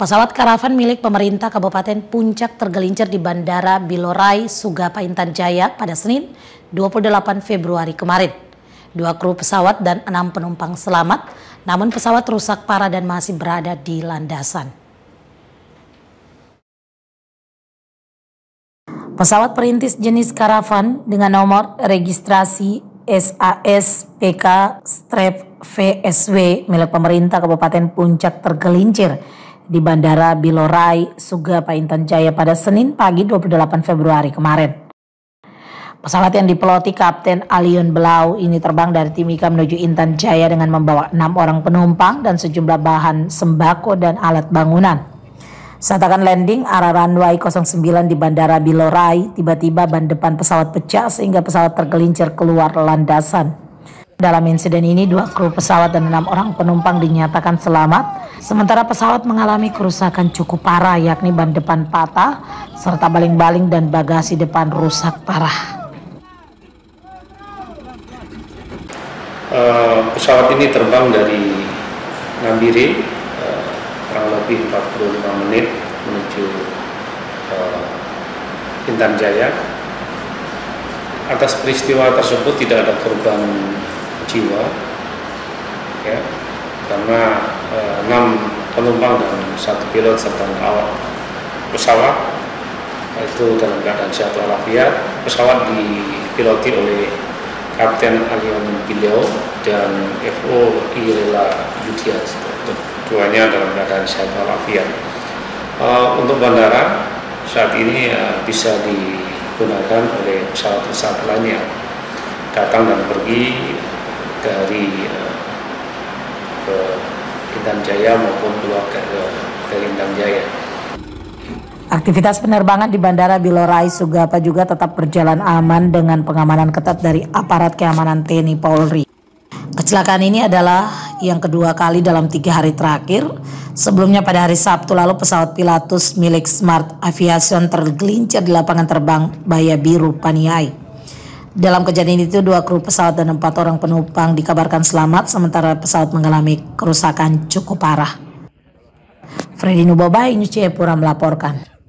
Pesawat karavan milik pemerintah Kabupaten Puncak tergelincir di Bandara Bilorai, Sugapa Intan Jaya pada Senin 28 Februari kemarin. Dua kru pesawat dan enam penumpang selamat, namun pesawat rusak parah dan masih berada di landasan. Pesawat perintis jenis karavan dengan nomor registrasi SAS PK Strep VSW milik pemerintah Kabupaten Puncak tergelincir di Bandara Bilorai, Sugapa Intan Jaya pada Senin pagi 28 Februari kemarin. Pesawat yang dipeloti Kapten Alion Belau ini terbang dari Timika menuju Intan Jaya dengan membawa enam orang penumpang dan sejumlah bahan sembako dan alat bangunan. Saat akan landing arah runway 09 di Bandara Bilorai, tiba-tiba ban depan pesawat pecah sehingga pesawat tergelincir keluar landasan. Dalam insiden ini, dua kru pesawat dan enam orang penumpang dinyatakan selamat, sementara pesawat mengalami kerusakan cukup parah, yakni ban depan patah, serta baling-baling dan bagasi depan rusak parah. Uh, pesawat ini terbang dari Nambire, uh, kurang lebih 45 menit menuju uh, Intan Jaya. Atas peristiwa tersebut tidak ada korban jiwa ya karena eh, enam penumpang dan satu pilot serta awak pesawat itu dalam keadaan sehat walafiat. Pesawat dipiloti oleh Kapten Alion Bileo dan FO Irela Yudias keduanya dalam keadaan sehat walafiat. Uh, untuk bandara saat ini uh, bisa digunakan oleh pesawat-pesawat lainnya. Datang dan pergi dari uh, ke Intan Jaya maupun keluar ke, ke Intan Jaya. Aktivitas penerbangan di Bandara Bilorai Sugapa juga tetap berjalan aman dengan pengamanan ketat dari aparat keamanan TNI Polri. Kecelakaan ini adalah yang kedua kali dalam tiga hari terakhir. Sebelumnya pada hari Sabtu lalu pesawat Pilatus milik Smart Aviation tergelincir di lapangan terbang Baya Biru, Paniai. Dalam kejadian itu dua kru pesawat dan empat orang penumpang dikabarkan selamat sementara pesawat mengalami kerusakan cukup parah. Freddy Nubobai, Nyuci Pura melaporkan.